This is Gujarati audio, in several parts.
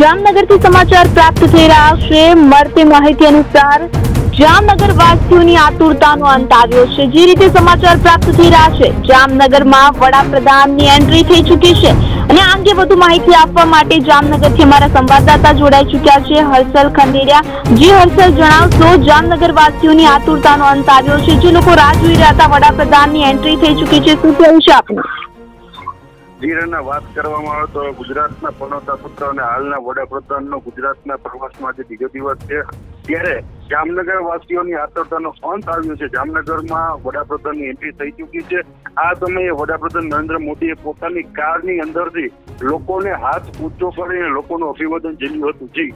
જામનગરથી સમાચાર પ્રાપ્ત થઈ રહ્યા છે. મળતી માહિતી અનુસાર જામનગર વાસીઓની આતુરતાનો અંત આવ્યો છે. જે રીતે સમાચાર પ્રાપ્ત થઈ રહ્યા છે, જામનગરમાં વડાપ્રધાનની એન્ટ્રી થઈ ચૂકી છે. અને આ અંગે વધુ માહિતી આપવા માટે જામનગરથી અમારા સંવાદદાતા જોડાઈ ચૂક્યા છે. હર્ષલ ખંડેરિયા, જી હર્ષલ, જણાવશો જામનગર વાસીઓની આતુરતાનો અંત આવ્યો છે. જે લોકો રાહ જોઈ રહ્યા હતા, વડાપ્રધાનની એન્ટ્રી થઈ ચૂકી છે. શું કહેવું છે આપનું? ધીરેના વાત કરવામાં આવે તો ગુજરાતના પનોતા પુત્ર અને હાલના વડાપ્રધાનનો ગુજરાતના પ્રવાસમાં આજે બીજો દિવસ છે. ત્યારે જામનગર વાસીઓની આતરતાનો અંત આવ્યો છે. જામનગરમાં વડાપ્રધાનની એન્ટ્રી થઈ ચૂકી છે. આ સમયે વડાપ્રધાન નરેન્દ્ર મોદીએ પોતાની કારની અંદરથી લોકોને હાથ ઊંચો કરીને લોકોનું અભિવાદન ઝીલ્યું હતું. જી.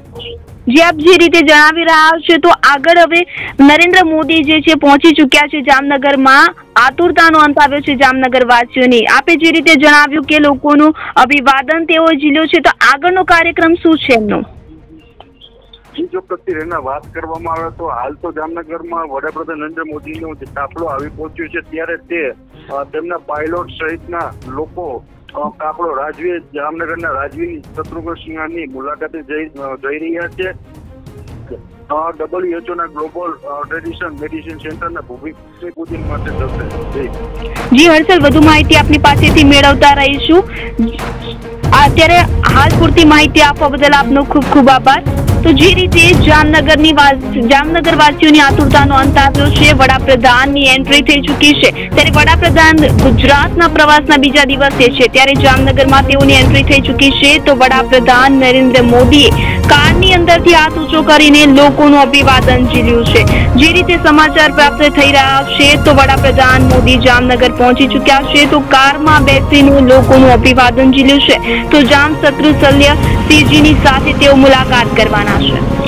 જે આપ જે રીતે જણાવી રહ્યા છો, તો આગળ હવે નરેન્દ્ર મોદી જે છે પહોંચી ચૂક્યા છે જામનગરમાં. આતુરતાનો અંત આવ્યો છે જામનગર વાસીઓની આપે જે રીતે જણાવ્યું કે લોકોનું અભિવાદન તેઓ ઝીલ્યું છે, તો આગળનો કાર્યક્રમ શું છે એમનો? જી, જો પ્રત્યે વાત કરવામાં આવે તો હાલ તો જામનગરમાં વડાપ્રધાન નરેન્દ્ર મોદીનો જે કાફલો આવી પહોંચ્યો છે, ત્યારે તે તેમના પાયલોટ સહિતના લોકો કાફલો રાજવી, જામનગરના રાજવી શત્રુઘ્ન સિંહાની મુલાકાતે જઈ જઈ રહ્યા છે. ડબલ્યુએચઓ ના ગ્લોબલ ટ્રેડિશન મેડિસિન સેન્ટરના ભૂમિ પૂજન માટે જી. હર્ષલ, વધુ માહિતી આપની પાસેથી મેળવતા રહીશું. અત્યારે હાલ પૂરતી માહિતી આપવા બદલ આપનો ખૂબ ખૂબ આભાર. તો જે રીતે જામનગરની જામનગર વાસીઓની આતુરતાનો અંત આવ્યો છે, વડાપ્રધાનની એન્ટ્રી થઈ ચૂકી છે. ત્યારે વડાપ્રધાન ગુજરાતના પ્રવાસના બીજા દિવસે છે. ત્યારે જામનગરમાં તેઓની એન્ટ્રી થઈ ચૂકી છે. તો વડાપ્રધાન નરેન્દ્ર મોદીએ કારની અંદરથી હાથ ઊંચો કરીને લોકોનું અભિવાદન ઝીલ્યું છે. જે રીતે સમાચાર પ્રાપ્ત થઈ રહ્યા છે, તો વડાપ્રધાન મોદી જામનગર પહોંચી ચૂક્યા છે. તો કારમાં બેસીને લોકોનું અભિવાદન ઝીલ્યું છે. તો જામ શત્રુશલ્ય સિંહજીની સાથે તેઓ મુલાકાત કરવાના છે